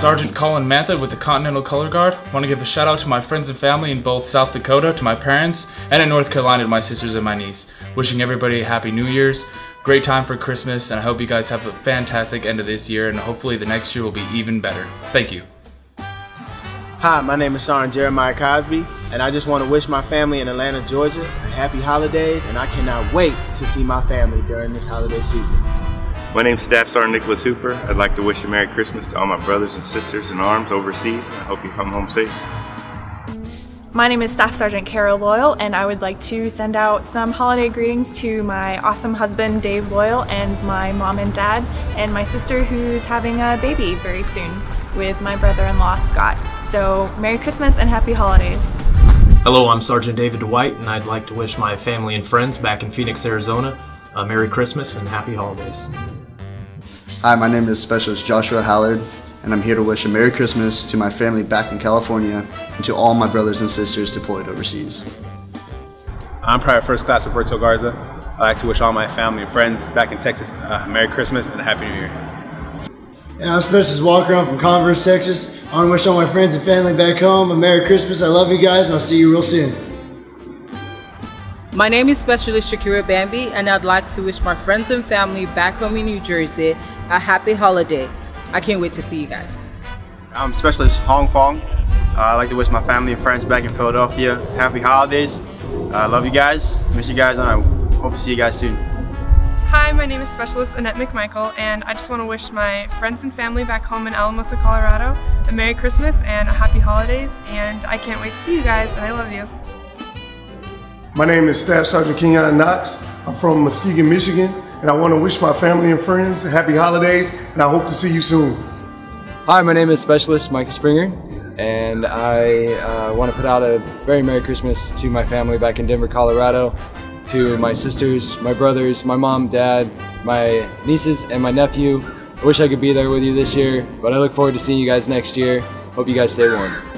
Sergeant Colin Mantha with the Continental Color Guard. Want to give a shout out to my friends and family in both South Dakota, to my parents, and in North Carolina to my sisters and my niece. Wishing everybody a happy New Year's, great time for Christmas, and I hope you guys have a fantastic end of this year, and hopefully the next year will be even better. Thank you. Hi, my name is Sergeant Jeremiah Cosby, and I just want to wish my family in Atlanta, Georgia, a happy holidays, and I cannot wait to see my family during this holiday season. My name is Staff Sergeant Nicholas Hooper. I'd like to wish a Merry Christmas to all my brothers and sisters in arms overseas. I hope you come home safe. My name is Staff Sergeant Carol Loyal, and I would like to send out some holiday greetings to my awesome husband Dave Loyal and my mom and dad, and my sister who's having a baby very soon with my brother in law Scott. So, Merry Christmas and Happy Holidays. Hello, I'm Sergeant David Dwight, and I'd like to wish my family and friends back in Phoenix, Arizona a Merry Christmas and Happy Holidays. Hi, my name is Specialist Joshua Hallard, and I'm here to wish a Merry Christmas to my family back in California and to all my brothers and sisters deployed overseas. I'm Private First Class Roberto Garza. I'd like to wish all my family and friends back in Texas a Merry Christmas and a Happy New Year. And I'm Specialist Walker. I'm from Converse, Texas. I want to wish all my friends and family back home a Merry Christmas. I love you guys, and I'll see you real soon. My name is Specialist Shakira Bambi, and I'd like to wish my friends and family back home in New Jersey a happy holiday. I can't wait to see you guys. I'm Specialist Hong Fong. Uh, I'd like to wish my family and friends back in Philadelphia happy holidays. I uh, love you guys, miss you guys, and I hope to see you guys soon. Hi, my name is Specialist Annette McMichael, and I just want to wish my friends and family back home in Alamosa, Colorado a Merry Christmas and a Happy Holidays, and I can't wait to see you guys, and I love you. My name is Staff Sergeant Kenyon Knox. I'm from Muskegon, Michigan, and I want to wish my family and friends happy holidays, and I hope to see you soon. Hi, my name is Specialist Micah Springer, and I uh, want to put out a very Merry Christmas to my family back in Denver, Colorado, to my sisters, my brothers, my mom, dad, my nieces, and my nephew. I wish I could be there with you this year, but I look forward to seeing you guys next year. Hope you guys stay warm.